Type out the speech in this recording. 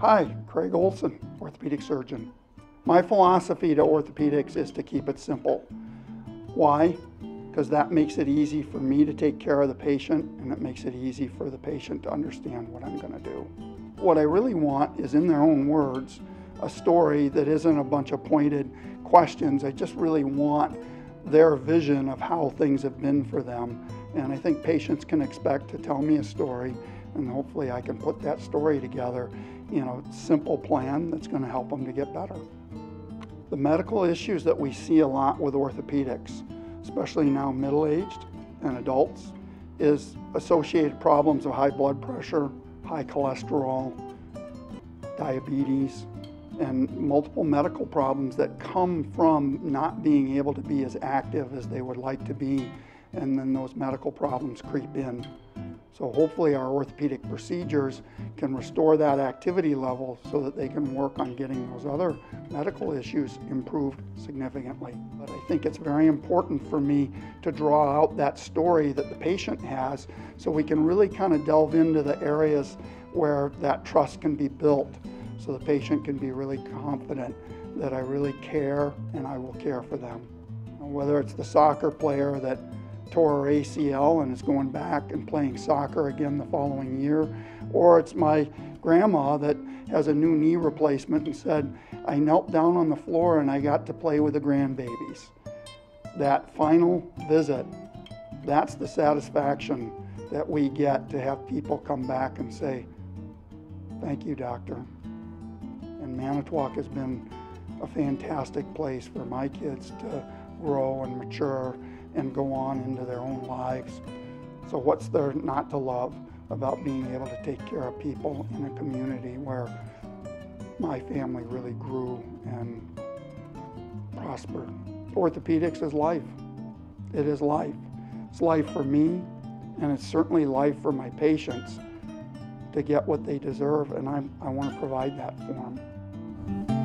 Hi, Craig Olson, orthopedic surgeon. My philosophy to orthopedics is to keep it simple. Why? Because that makes it easy for me to take care of the patient and it makes it easy for the patient to understand what I'm going to do. What I really want is, in their own words, a story that isn't a bunch of pointed questions. I just really want their vision of how things have been for them. And I think patients can expect to tell me a story, and hopefully I can put that story together in a simple plan that's going to help them to get better. The medical issues that we see a lot with orthopedics, especially now middle aged and adults, is associated problems of high blood pressure, high cholesterol, diabetes, and multiple medical problems that come from not being able to be as active as they would like to be, and then those medical problems creep in. So hopefully our orthopedic procedures can restore that activity level so that they can work on getting those other medical issues improved significantly. But I think it's very important for me to draw out that story that the patient has so we can really kind of delve into the areas where that trust can be built so the patient can be really confident that I really care and I will care for them. Whether it's the soccer player that tore her ACL and is going back and playing soccer again the following year, or it's my grandma that has a new knee replacement and said, I knelt down on the floor and I got to play with the grandbabies. That final visit, that's the satisfaction that we get to have people come back and say, Thank you, doctor. And Manitowoc has been a fantastic place for my kids to grow and mature and go on into their own lives. So, what's there not to love about being able to take care of people in a community where my family really grew and prospered? Orthopedics is life. It is life. It's life for me, and it's certainly life for my patients to get what they deserve, and I'm, I want to provide that for them.